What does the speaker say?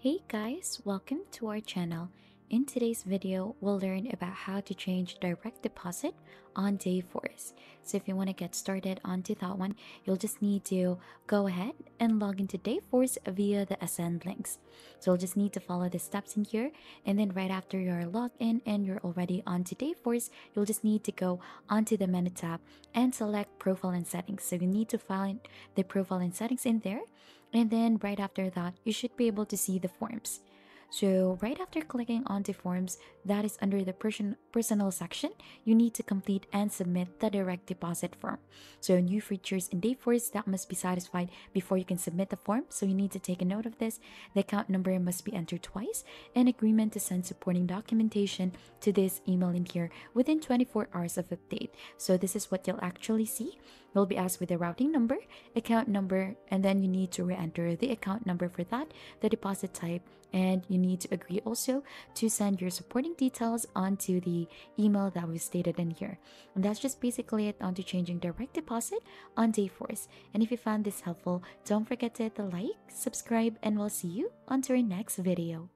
Hey guys, welcome to our channel. In today's video, we'll learn about how to change direct deposit on Dayforce. So if you want to get started onto that one, you'll just need to go ahead and log into Dayforce via the Ascend links. So you'll just need to follow the steps in here and then right after you're logged in and you're already onto Dayforce, you'll just need to go onto the menu tab and select profile and settings. So you need to find the profile and settings in there and then right after that, you should be able to see the forms. So right after clicking onto forms that is under the person personal section, you need to complete and submit the direct deposit form. So new features in Dayforce that must be satisfied before you can submit the form. So you need to take a note of this. The account number must be entered twice and agreement to send supporting documentation to this email in here within 24 hours of update. So this is what you'll actually see. You'll be asked with the routing number, account number, and then you need to re-enter the account number for that, the deposit type, and you need to agree also to send your supporting details onto the email that was stated in here. And that's just basically it onto changing direct deposit on Dayforce. And if you found this helpful, don't forget to hit the like, subscribe, and we'll see you on to our next video.